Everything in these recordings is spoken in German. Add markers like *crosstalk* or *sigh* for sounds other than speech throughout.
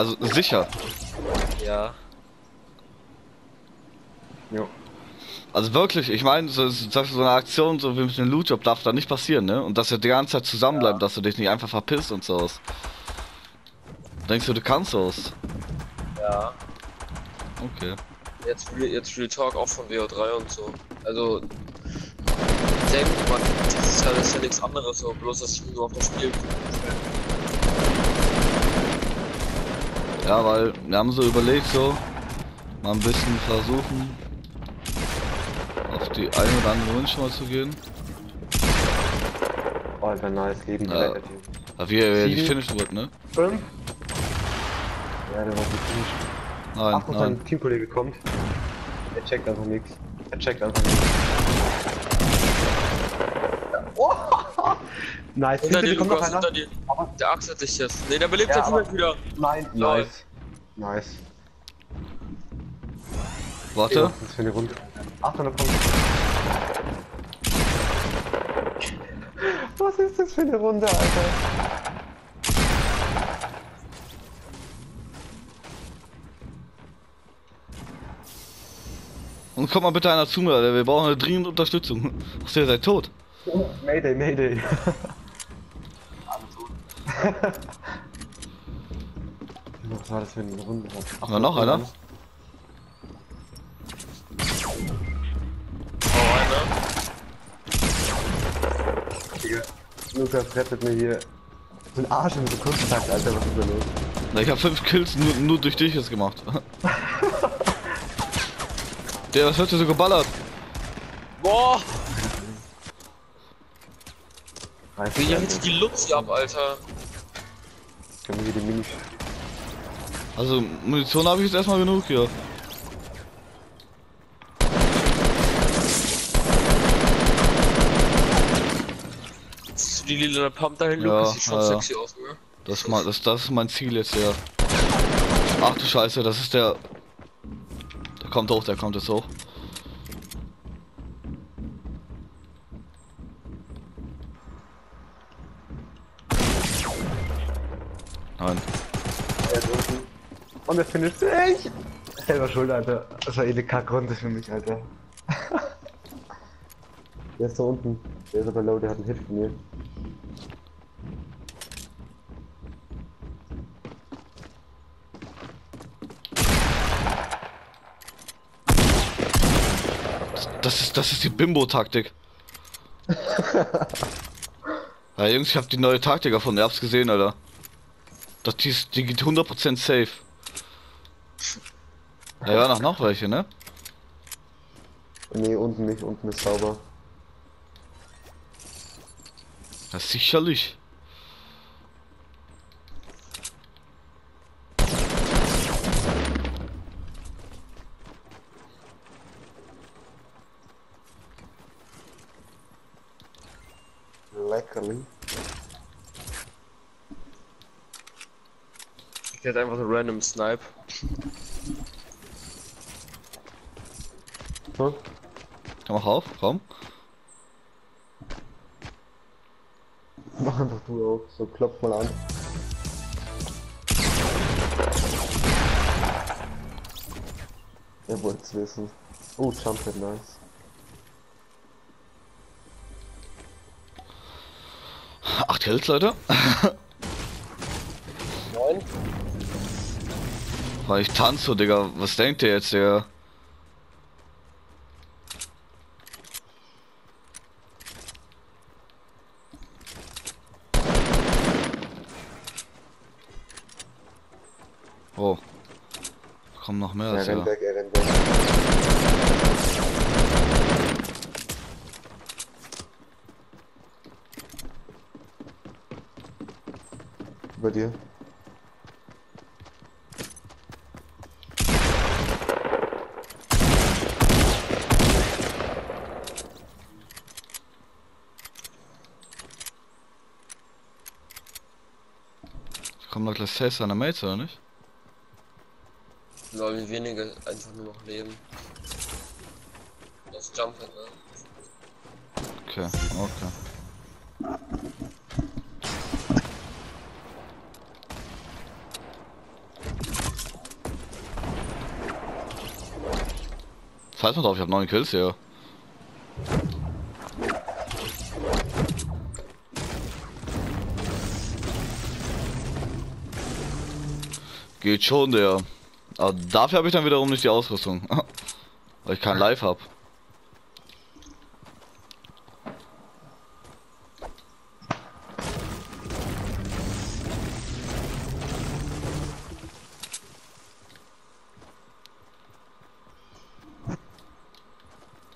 Also sicher. Ja. Jo. Also wirklich, ich meine, so, so so eine Aktion, so wie mit dem Loot-Job, darf da nicht passieren, ne? Und dass wir die ganze Zeit zusammenbleiben, dass du dich nicht einfach verpisst und so. Denkst du, du kannst sowas? Ja. Okay. Jetzt, Re- jetzt Real Talk auch von WO3 und so. Also, denkt man, das ist ja, das ist ja nichts anderes, so bloß dass ich nur auf das Spiel Ja, weil wir haben so überlegt, so mal ein bisschen versuchen, auf die eine oder andere Wunsch mal zu gehen. Oh, Alter, nice. Leben Ja. gerettet. Aber wie er die Sieben. finishen wird, ne? Fünf. Ja, der war gut finish. Nein, Ach, und nein. sein Teamkollege kommt. Er checkt einfach nichts. Er checkt einfach nichts. Nice. Hinter dir, kommt noch Lukas, einer. hinter dir. Der Axt hat dich jetzt. Ne, der belebt Ja, jetzt wieder. Nein, nice. Nice. Warte. Was ist das für eine Runde? Achtung, da kommt. Was ist das für eine Runde, Alter? Und kommt mal bitte einer zu mir, Alter. Wir brauchen eine dringende Unterstützung. Ach, ihr seid tot. Mayday, Mayday. Was war das für eine Runde? Ach, Na, noch? Oh. Digga, Lukas rettet mir hier so einen Arsch in so kurzen Takt, Alter, was ist da los? Na, Ich habe fünf Kills nur, nur durch dich jetzt gemacht. *laughs* Der, was wird hier so geballert? Boah, wie jetzt die Luzi ab, Alter. Können wir die Mini... Also, Munition habe ich jetzt erstmal genug hier. Siehst du die lila Pump da hinten, Ja, Lukas? Sieht schon ja, sexy aus, ne? Das, ist mein- das, das ist mein Ziel jetzt, ja. Ach du Scheiße, das ist der. Der kommt hoch, der kommt jetzt hoch. Nein. Und er findet sich! Selber schuld, Alter. Das war eh eine Kackrunde für mich, Alter. *laughs* der ist da unten. Der ist aber low, der hat einen Hit von mir. Das ist, das ist die Bimbo-Taktik. *laughs* ja, Jungs, ich hab die neue Taktik gefunden, ihr habt's gesehen, Alter. Das, die, ist, die geht 100% safe. Ja, ja, noch, noch welche, ne? Nee, unten nicht, unten ist sauber. Ja, sicherlich. Der hat einfach so random Snipe. Hm? Mach auf, komm. Mach einfach du auf. So, klopf mal an. Er wollte es wissen. Oh, Jumphead, nice. Acht Kills, Leute. *laughs* Weil ich tanze so, Digga. Was denkt ihr jetzt, Digga? Oh. Kommen noch mehr Er rennt weg, er rennt weg. Bei dir? Reckless Saves seine Mates, oder nicht? Sollen weniger einfach nur noch leben. Das Jumpen, ne? Okay, okay. Scheiß mal drauf, ich hab 9 Kills hier. Geht schon, der. Aber dafür habe ich dann wiederum nicht die Ausrüstung. *laughs* Weil ich kein Live habe.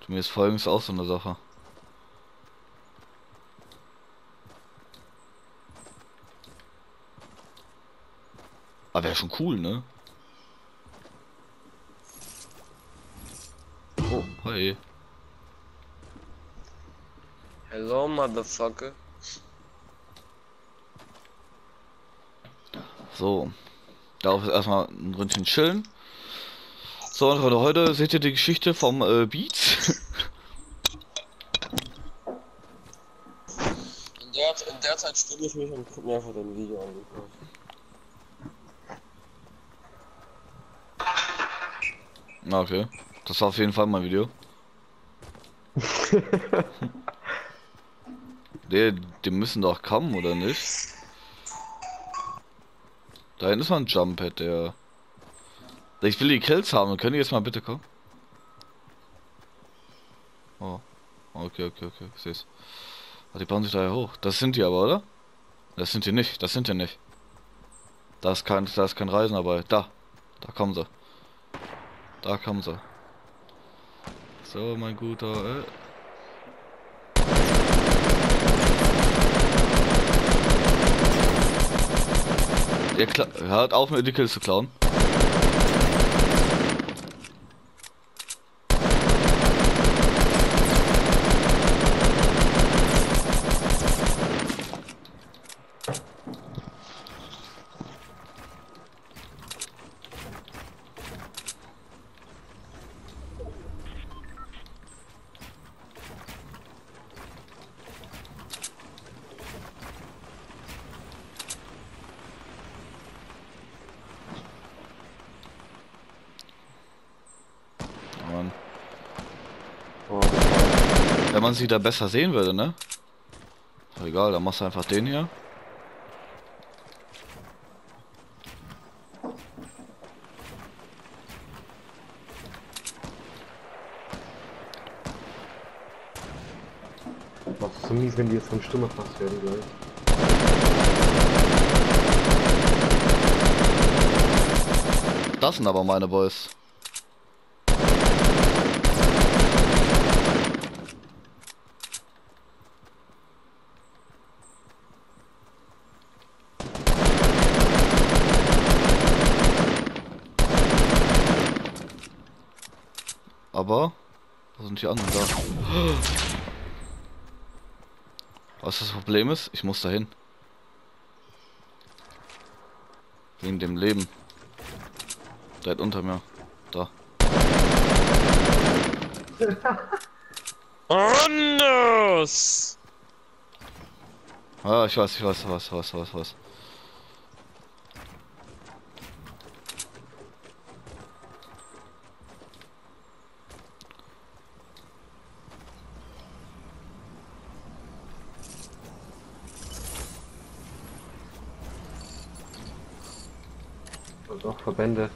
Mir ist folgendes auch so eine Sache. Aber wäre schon cool, ne? Oh, hi. Hello, motherfucker. So. Darauf ist erstmal ein Ründchen chillen. So, und heute seht ihr die Geschichte vom äh, Beats. In der, in der Zeit stimme ich mich und gucke mir einfach dein Video an. Na, okay. Das war auf jeden Fall mein Video. *laughs* die, die müssen doch kommen, oder nicht? Da hinten ist mal ein Jump-Pad, der... Ich will die Kills haben, können die jetzt mal bitte kommen? Oh. Okay, okay, okay, ich seh's. Ah, die bauen sich da ja hoch. Das sind die aber, oder? Das sind die nicht, das sind die nicht. Da ist kein, da ist kein Reisen dabei. Da. Da kommen sie. Da kommen sie. So, mein guter, äh. Ihr hört auf, mir die Kills zu klauen. Oh, Wenn man sie da besser sehen würde, ne? Ist egal, dann machst du einfach den hier. was ist so mies, wenn die jetzt vom Sturm erfasst werden gleich. Das sind aber meine Boys. Aber, wo sind die anderen da? Was das Problem ist? Ich muss dahin. Wegen dem Leben. Der hat unter mir. Da. *laughs* Anders! Ah, ich weiß, ich weiß, was, was, was, was. Und auch Verbände.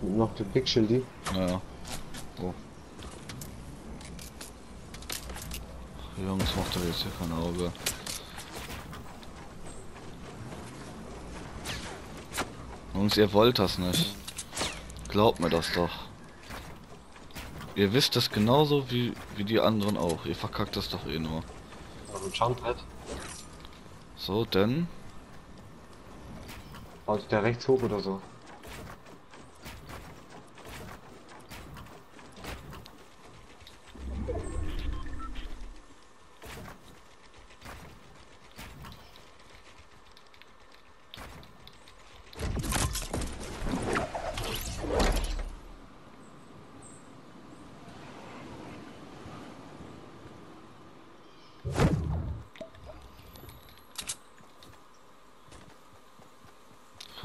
Noch die Big Shieldy. Naja. Oh. Jungs, macht doch jetzt hier kein Auge. Jungs, ihr wollt das nicht. Glaubt mir das doch. Ihr wisst das genauso wie, wie die anderen auch. Ihr verkackt das doch eh nur. Also ein Jumppad. So, denn. Baut der rechts hoch oder so.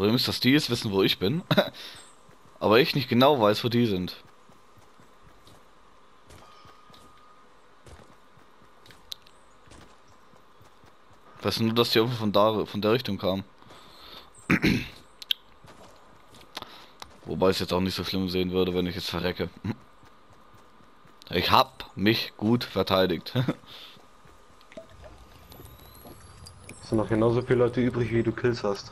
Problem ist, dass die jetzt wissen, wo ich bin. *laughs* Aber ich nicht genau weiß, wo die sind. Ich weiß nur, dass die irgendwie von da von der Richtung kamen. *clears throat* Wobei es jetzt auch nicht so schlimm sehen würde, wenn ich jetzt verrecke. *clears throat* Ich hab mich gut verteidigt. *laughs* Es sind noch genauso viele Leute übrig, wie du Kills hast.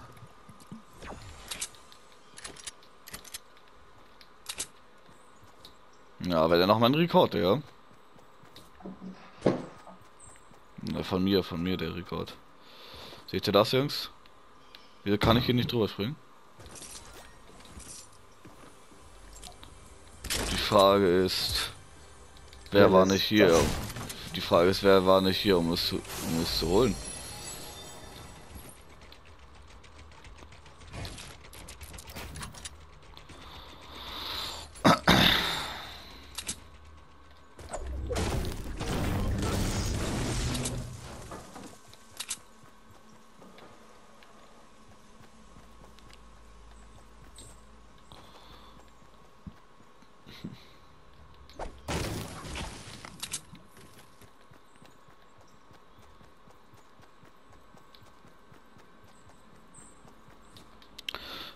Ja, aber noch mein Rekord, ja. Na, von mir, von mir der Rekord. Seht ihr das, Jungs? Wieso kann ich hier nicht drüber springen? Die Frage ist, wer Wer war nicht hier? das? Die Frage ist, wer war nicht hier, um es zu, um es zu holen?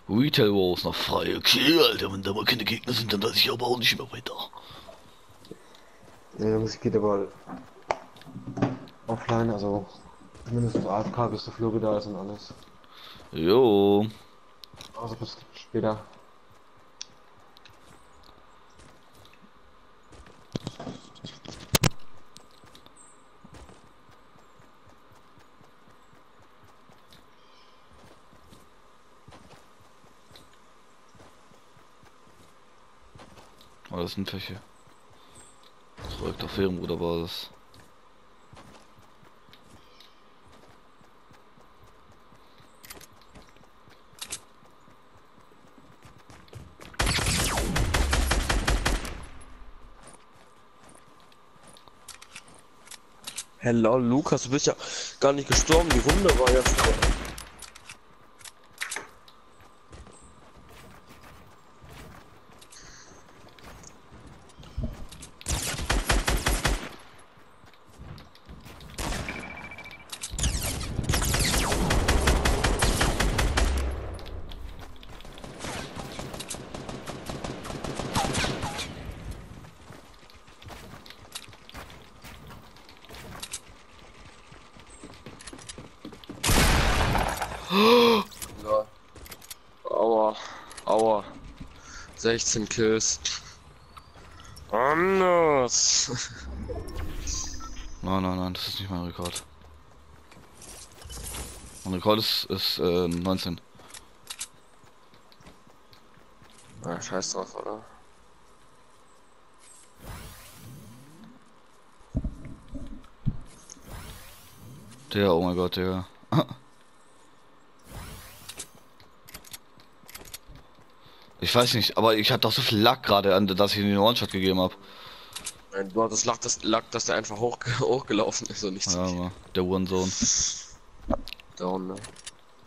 Retail Wars noch frei. Okay, Alter, wenn da mal keine Gegner sind, dann weiß ich aber auch nicht mehr weiter. Ja, Jungs, geht aber offline, also zumindest AFK, bis der Flurry da ist und alles. Jo. Also bis später. Oh, das sind welche. Zurück auf Ferienbruderbasis. Hello, Lukas, du bist ja gar nicht gestorben. Die Runde war ja vor. 16 Kills. Anders. *laughs* Nein, nein, nein, das ist nicht mein Rekord. Mein Rekord ist, ist äh, 19. Ah, scheiß drauf, oder? Der, oh mein Gott, der. *laughs* Ich weiß nicht, aber ich hatte doch so viel Lack gerade, dass ich ihn den One-Shot gegeben habe. Nein, du hattest Lack, dass, Lack, dass der einfach hoch, *laughs* hochgelaufen ist und nicht so Ja, der One-Zone. down, ne?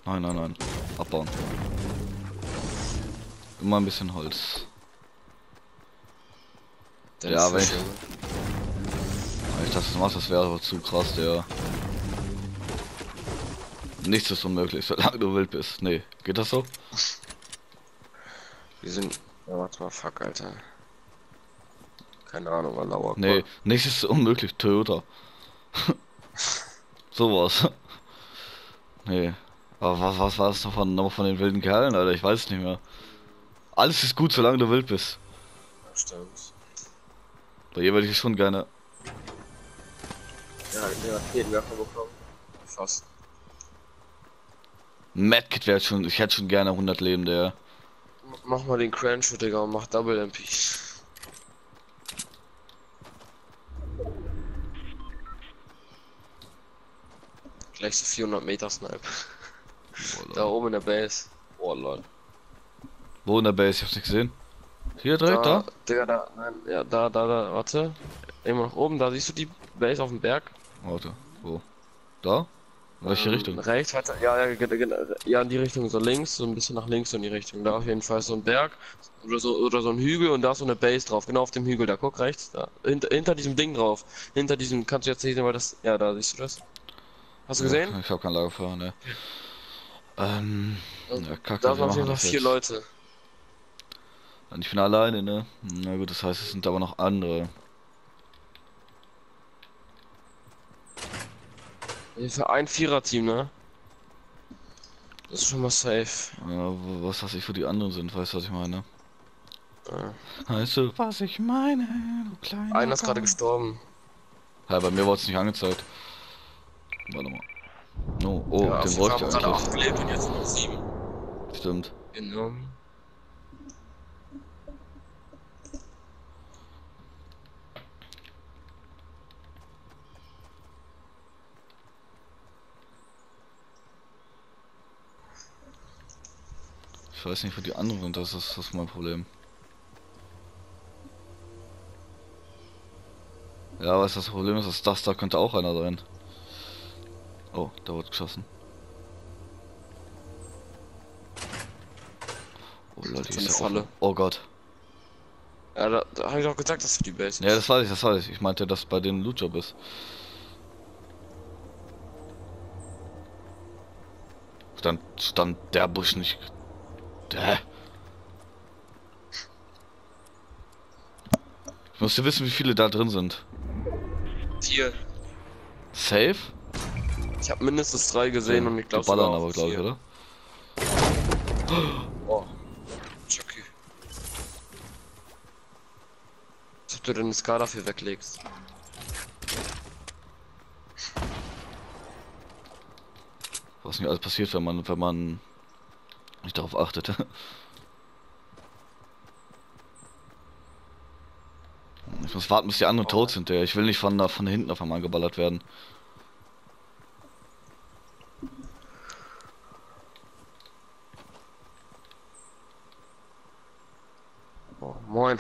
Nein, nein, nein. Abbauen. Immer ein bisschen Holz. Der Ja, wenn ich-. Wenn ich das mache, das wäre aber zu krass, der. Nichts ist unmöglich, solange du wild bist. Nee, geht das so? Wir sind. Ja, warte mal, fuck, Alter. Keine Ahnung, Alauer. Nee, nichts ist unmöglich, Toyota. *laughs* Sowas. Nee. Aber was, was war das noch von, noch von den wilden Kerlen, Alter? Ich weiß es nicht mehr. Alles ist gut, solange du wild bist. Stimmt. Bei ihr würde ich schon gerne. Ja, den Raketenwerfer bekommen. Fast. Madkit wäre schon. Ich hätte schon gerne 100 Leben, der. Mach mal den Crunch, Digga, und mach Double MP. Gleich so 400 Meter Snipe. Da oben in der Base. Oh lol. Wo in der Base? Ich hab's nicht gesehen. Hier direkt da? Digga, da, nein, ja, da, da, da, warte. Immer nach oben, da siehst du die Base auf dem Berg. Warte. Wo? Da? Welche Ähm, Richtung? Rechts weiter, ja, ja, ja, in die Richtung, so links, so ein bisschen nach links in die Richtung. Da auf jeden Fall so ein Berg oder so, oder so ein Hügel und da ist so eine Base drauf. Genau auf dem Hügel, da guck rechts, da. Hinter, hinter diesem Ding drauf. Hinter diesem, kannst du jetzt sehen, weil das, ja, da siehst du das. Hast du gesehen? Ja, ich habe kein Lagerfeuer, ne. Ähm, Und ja, kacke, da sind auf jeden Fall vier jetzt. Leute. Und ich bin alleine, ne? Na gut, das heißt, es sind aber noch andere. Für ein Vierer-Team, ne? Das ist schon mal safe. Ja, was weiß ich, wo die anderen sind, weißt du, was ich meine? Ja. Weißt du, was ich meine, du kleiner Einer ist gerade gestorben. Ja, bei mir wurde es nicht angezeigt. Warte mal. No, oh, ja, den wollte ich haben gerade eigentlich. acht gelebt und jetzt nur noch sieben. Stimmt. Genau. Ich weiß nicht, wo die anderen sind, das ist, das ist mein Problem. Ja, was das Problem ist, dass das da könnte auch einer sein. Oh, da wurde geschossen. Oh Leute, ist ja Falle. Oh Gott. Ja, da, da habe ich doch gesagt, dass für die Base Ja, ist. das weiß ich, das weiß ich. Ich meinte, dass bei den Lootjob ist. Stand, stand der Busch nicht. Hä? Ich musste wissen, wie viele da drin sind. Vier. Safe? Ich habe mindestens drei gesehen und ich glaube ballern aber, glaube ich, oder? Oh. Chucky. Als ob du deine Ska dafür weglegst. Was nicht alles passiert, wenn man, wenn man nicht darauf achtet. Ich muss warten, bis die anderen tot sind, der. Ich will nicht von, da- von hinten auf einmal geballert werden. Moin.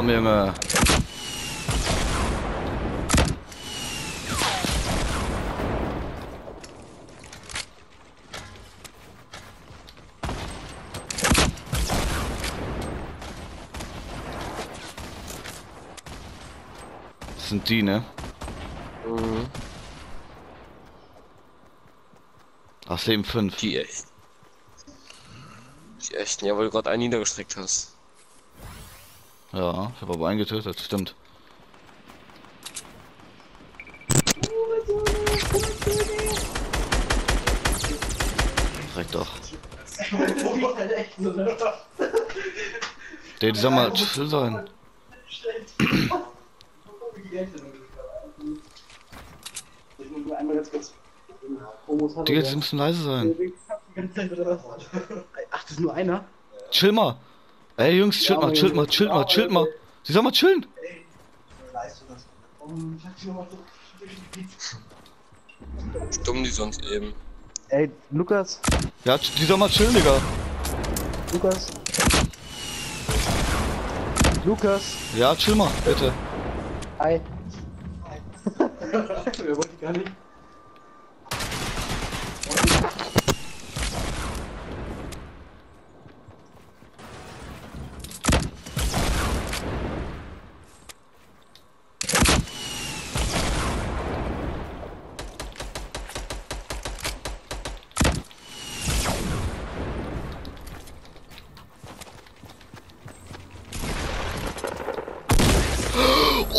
Komm, Junge. Das sind die, ne? Mhm. Ach, Leben 5. Die echt. Die echten, ja, weil du gerade einen niedergestreckt hast. Ja, ich habe aber einen getötet, stimmt. Direkt doch. Der, die soll mal chill sein. Digga, die müssen leise sein. Ach, das ist nur einer? Chill mal. Ey, Jungs, chill mal, chill mal, chill mal, chill mal. Sie soll mal chillen. Stumm die sonst eben. Ey, Lukas, Ja, die soll mal chillen, Digga. Lukas. Lukas. Ja, chill mal, bitte. Hi. Wer *laughs* wollte gar nicht?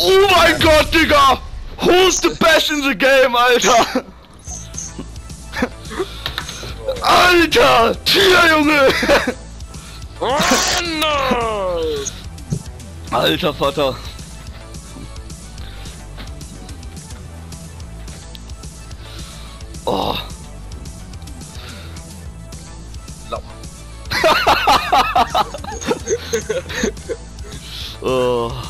Oh mein Gott, Digga! Who's the best in the game, Alter? Alter! Tier, Junge! Alter Vater. Oh. *laughs* oh.